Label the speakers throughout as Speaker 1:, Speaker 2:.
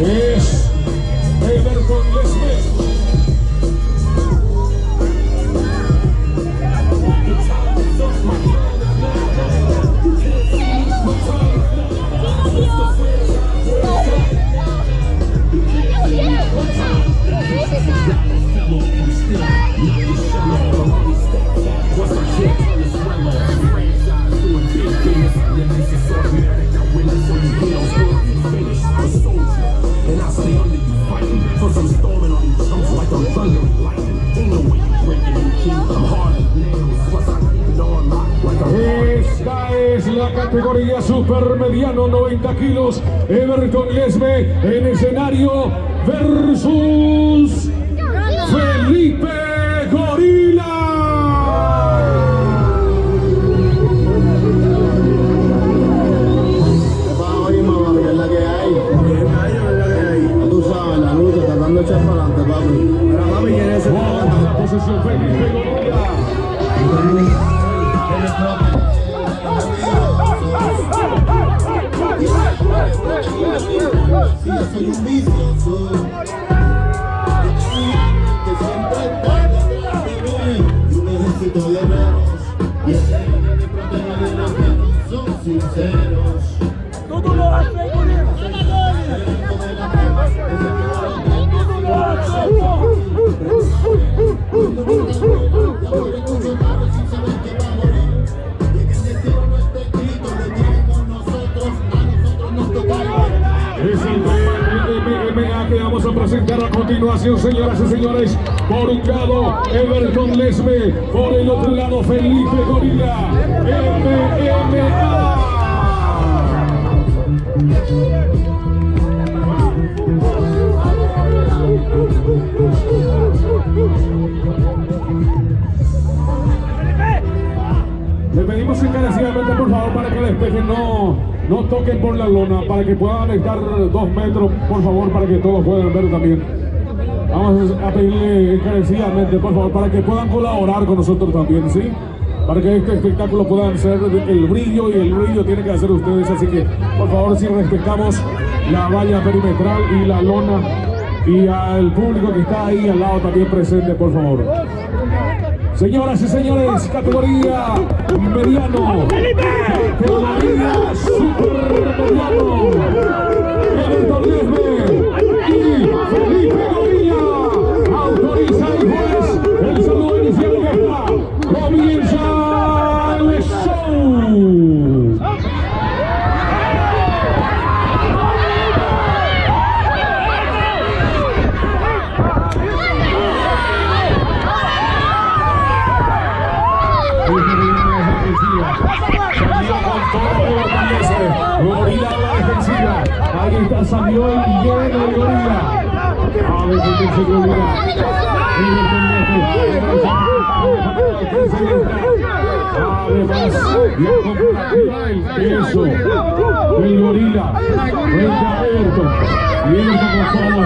Speaker 1: Yes. Hey, better work. Yes. Categoría supermediano 90 kilos, Everton Lesme en escenario versus Felipe Gorila.
Speaker 2: Mamá, que yo soy un vicioso. Que siempre está detrás de mí. Y un ejército de guerreros. Y el de proteger a los que no son sinceros.
Speaker 3: Todo lo hace Gorila. Todo lo hace.
Speaker 1: Es vamos a presentar a continuación, señoras y señores. Por un lado, Everton Lesme. Por el otro lado, Felipe Gorila. MMA. Le pedimos encarecidamente, por favor, para que despejen, no, no toquen por la lona, para que puedan estar dos metros, por favor, para que todos puedan ver también. Vamos a pedirle encarecidamente, por favor, para que puedan colaborar con nosotros también, ¿sí? Para que este espectáculo puedan ser el brillo y el brillo tiene que hacer ustedes, así que, por favor, si respetamos la valla perimetral y la lona y al público que está ahí al lado también presente, por favor. Señoras y señores, categoría mediano. Categoría Gorila a la defensiva. Ahí está, salió el lleno de Gorila. A defenderse Gorila. Además, la peso del gorila frente a Everton. Está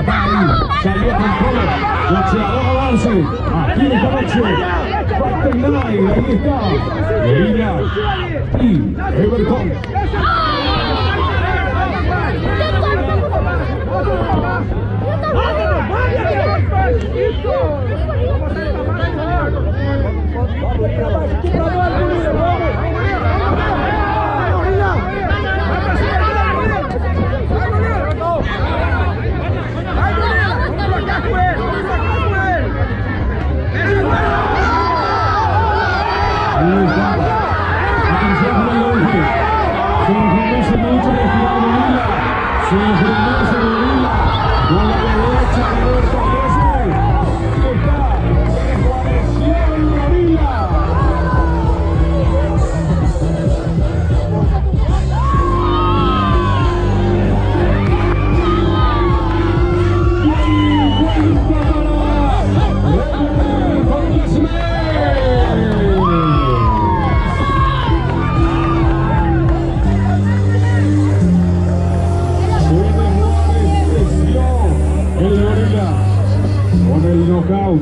Speaker 1: ahí. Salió con todo. Boxeador a. Aquí esta noche. Ahí está. Y Everton. Se enfrentó con el knockout.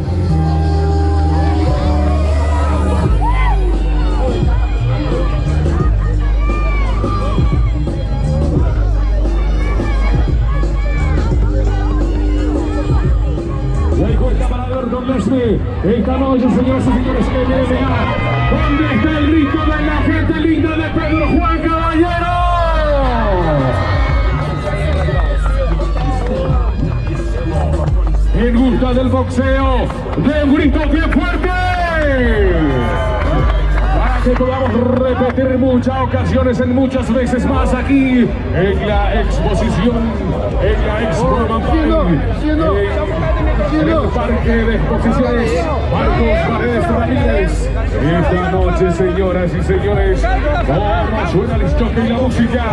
Speaker 1: Ahí cuenta para Everton Leslie. Noche, señoras y señores, MMA. ¿Dónde está el grito de la gente linda de Pedro Juan Caballero? Del boxeo, de un grito bien fuerte. Para que podamos repetir muchas ocasiones, en muchas veces más aquí en la exposición, en la Expo en el Parque de Exposiciones Marcos Paredes Ramírez. es esta noche, señoras y señores. ¿Cómo suena el choque y la música?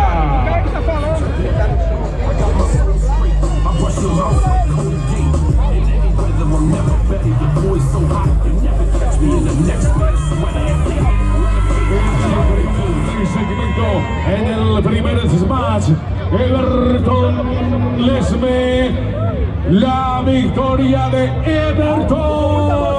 Speaker 1: El segmento en el primer smash, Everton Lesme, la victoria de Everton.